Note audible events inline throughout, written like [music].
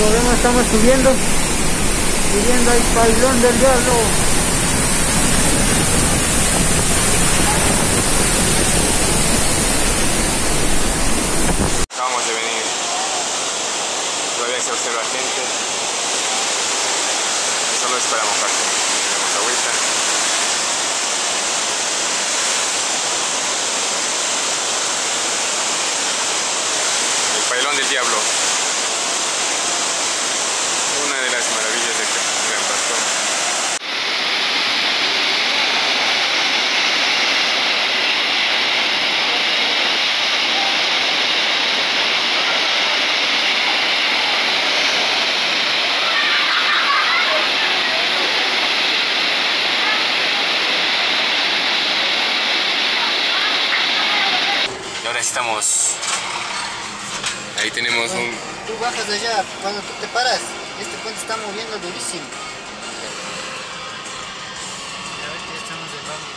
Como vemos estamos subiendo, subiendo al pailón del diablo. Acabamos de venir. Todavía se observa gente. Solo es para. Tenemos agüita. El pailón del diablo. Una de las maravillas de Gran Pastor. Y ahora estamos. Ahí tenemos un. Tú bajas de allá, cuando tú te paras, este puente está moviendo durísimo. Ya ves que ya estamos de vamos.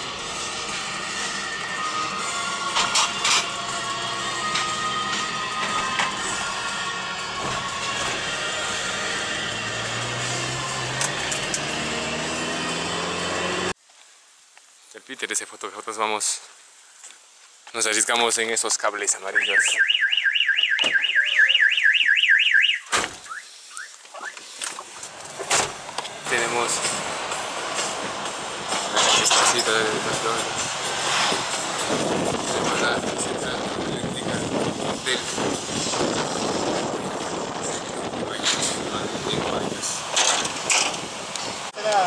El Peter ese foto que nosotros vamos. Nos arriesgamos en esos cables amarillos. Tenemos la estancita de. Tenemos la central eléctrica. Será,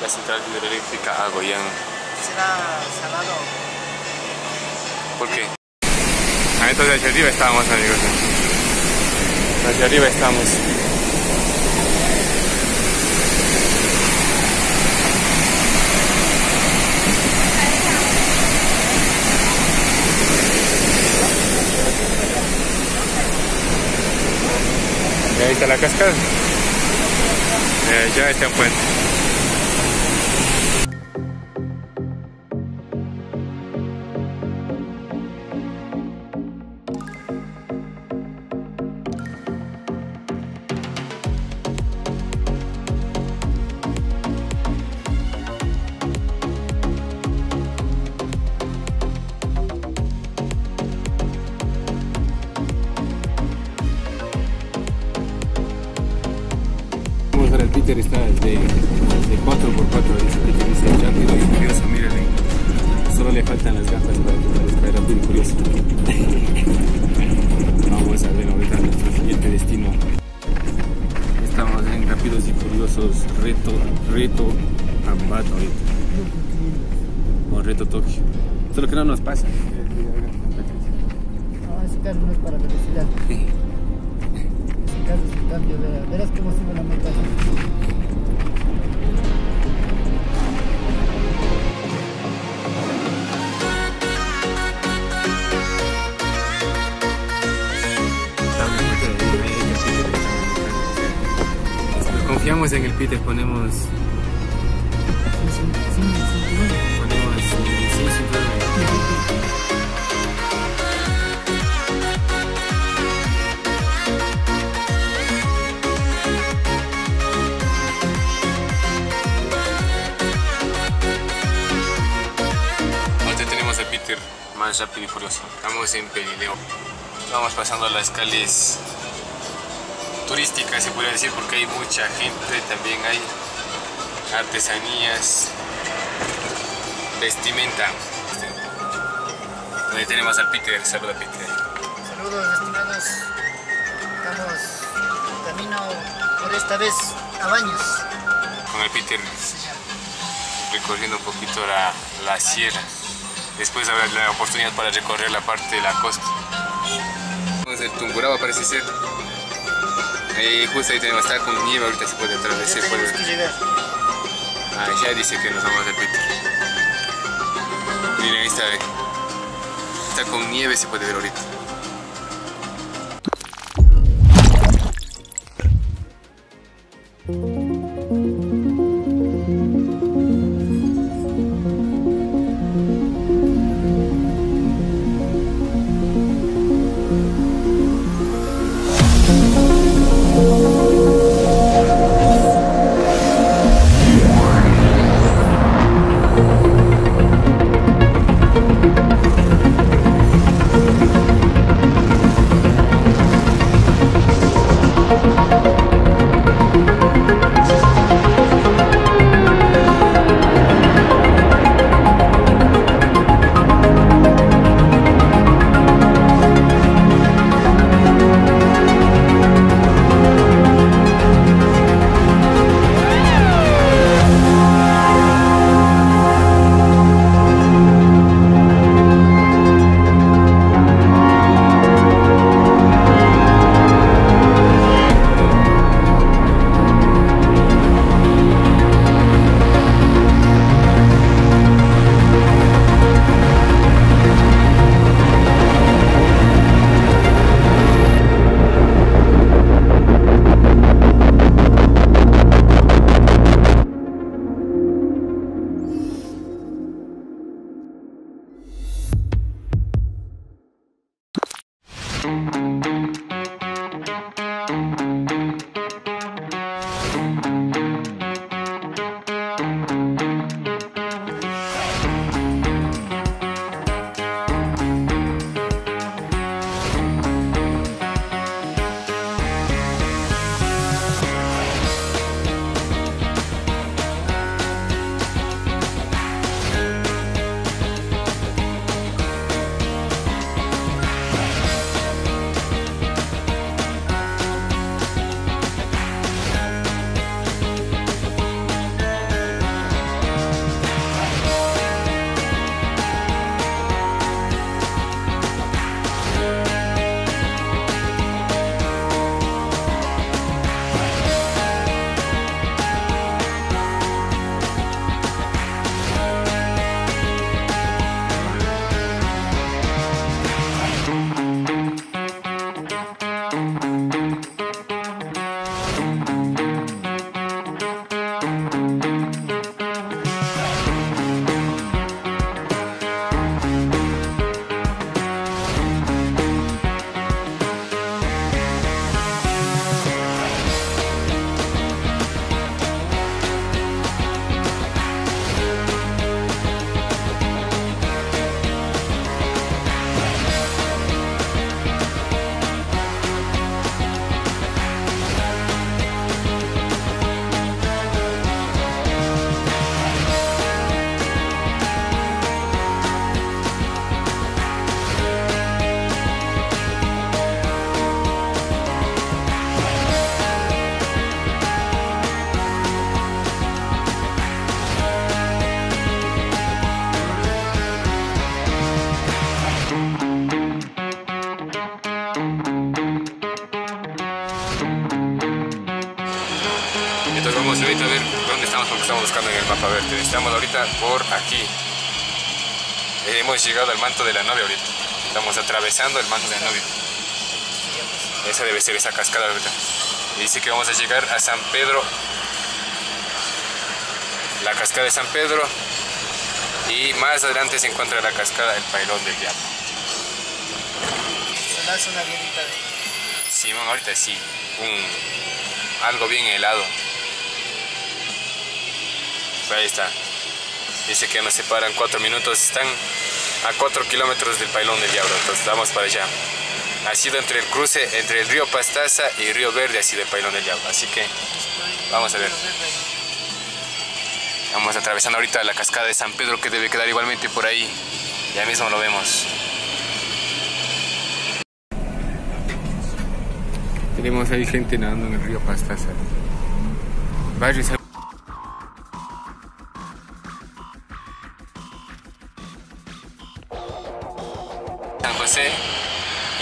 La central hidroeléctrica Agoyán. será salado. ¿Por qué? Ah, entonces hacia arriba estábamos, amigos. Hacia arriba estamos. Está la cascada. Eh, ya está en puente. Tokio. Solo que no nos pasa. No, ese carro no es para velocidad. Ese carro es un cambio. Verás, verás cómo sube la montaña. Confiamos en el Peter, ponemos rápido y furioso. Estamos en Pelileo. Vamos pasando a las calles turísticas, se podría decir, porque hay mucha gente. También hay artesanías, vestimenta. Ahí tenemos al Peter, saluda Peter. Saludos, estimados. Estamos camino por esta vez a Baños. Con el Peter recorriendo un poquito la, la sierra. Después habrá la oportunidad para recorrer la parte de la costa. Vamos el Tungurahua parece ser. Ahí justo ahí tenemos, está con nieve, ahorita se puede tenemos puede. Ah, ya dice que nos vamos al Peter. Miren, ahí está, eh. está con nieve, se puede ver ahorita. El mapa verde. Estamos ahorita por aquí. Eh, Hemos llegado al manto de la novia ahorita. Estamos atravesando el manto de la novia. Esa debe ser esa cascada ahorita. Dice que vamos a llegar a San Pedro. La cascada de San Pedro. Y más adelante se encuentra la cascada del Pailón del Diablo. Se una de... Simón, ahorita sí. Un, algo bien helado. Ahí está. Dice que nos separan 4 minutos. Están a 4 kilómetros del Pailón del Diablo. Entonces vamos para allá. Ha sido entre el cruce entre el río Pastaza y el río Verde, ha sido el Pailón del Diablo. Así que Vamos a ver. vamos atravesando ahorita la cascada de San Pedro que debe quedar igualmente por ahí. Ya mismo lo vemos. Tenemos ahí gente nadando en el río Pastaza. Barrio José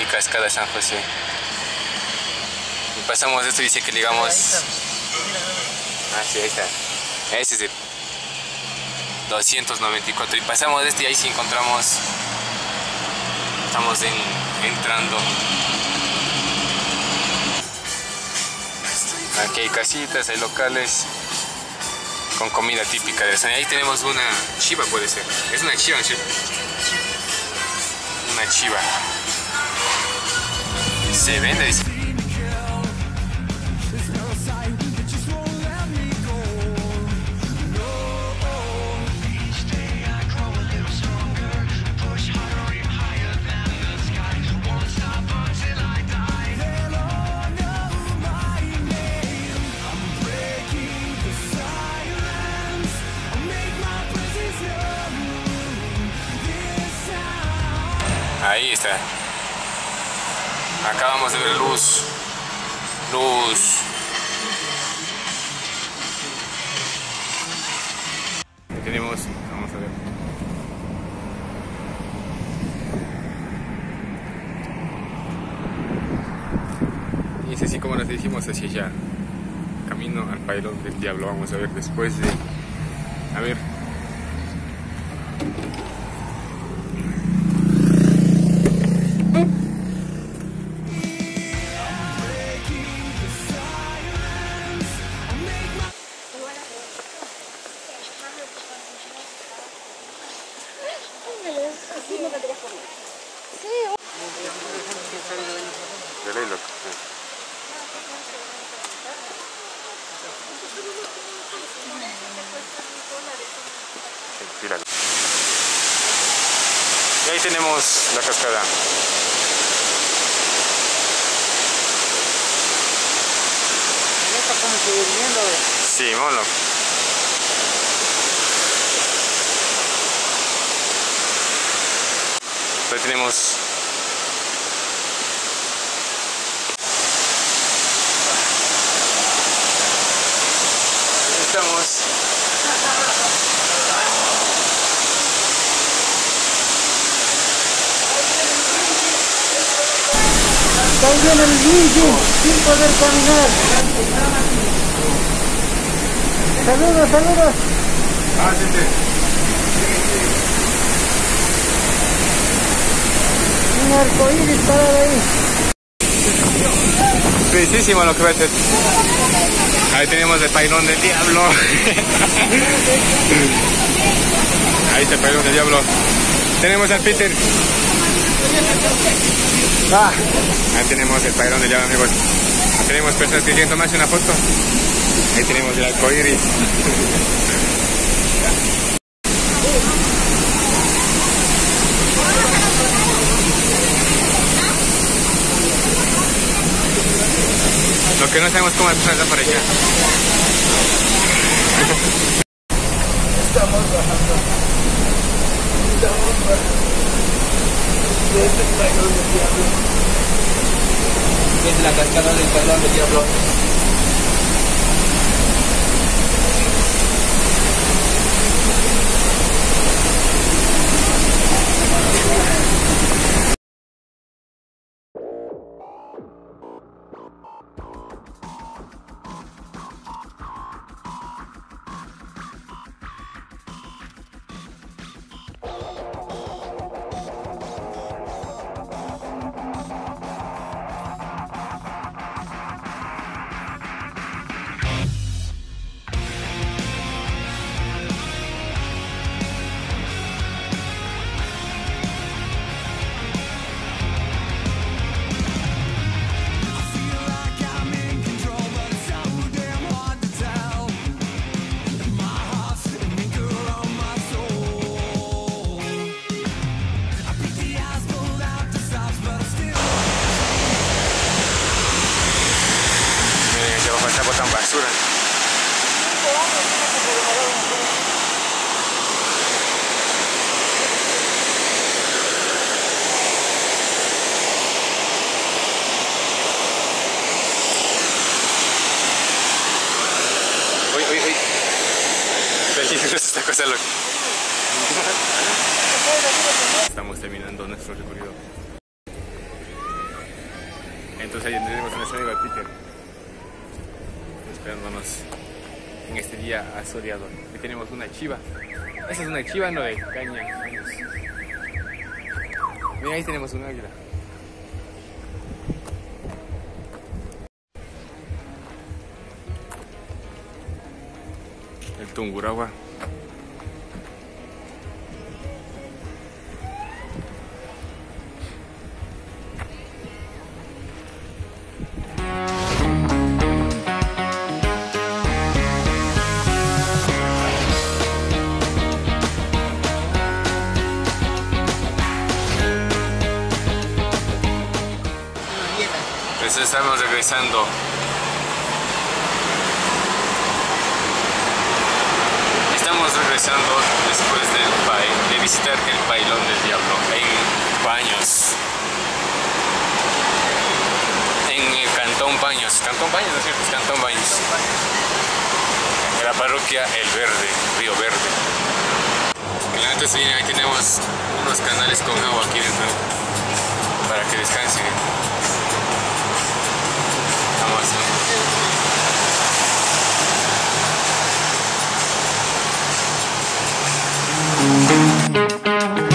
y Cascada de San José. Y pasamos esto y dice que llegamos. Ah, sí, ahí está. Ese es el 294. Y pasamos de este y ahí sí encontramos. Estamos en- entrando. Aquí hay casitas, hay locales con comida típica de la zona. Ahí tenemos una chiva, puede ser. Es una chiva, ¿sí? Una chiva. Se vende, dice. Ahí está. Acabamos de ver luz. Luz. Tenemos, vamos a ver. Y es así como nos dirigimos hacia allá. Camino al pailón del diablo. Vamos a ver después de. A Esta como se durmiendo, güey. Sí, mono. Ahí tenemos Ahí estamos. El Luigi, sin poder caminar. Saludos, saludos. Ah, sí, sí. Un arcoíris parado ahí. Rapidísimo lo que va a hacer. Ahí tenemos el pailón del diablo. [laughs] Ahí está el pailón del diablo. Tenemos al Peter. Ah, ahí tenemos el pailón del diablo, amigos. Tenemos personas que quieren tomarse una foto. Ahí tenemos el arcoíris. Lo que no sabemos cómo es por allá. Estamos bajando. Estamos bajando. Desde el del diablo. Desde la cascada del pailón del diablo. Chiva. Esa es una chiva, no de caña. Mira, ahí tenemos un águila. El tunguragua. Pues estamos regresando. Estamos regresando después del de visitar el Pailón del Diablo en Baños. En el Cantón Baños. Cantón Baños, ¿no es cierto? Cantón Baños. La parroquia El Verde, Río Verde. En la ahí tenemos unos canales con agua aquí dentro para que descansen. Thank you.